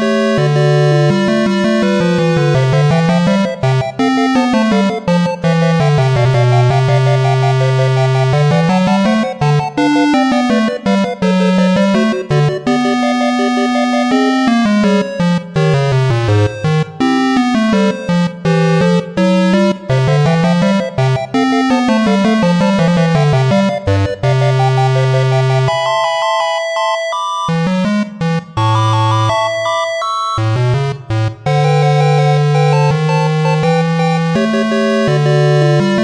Música Música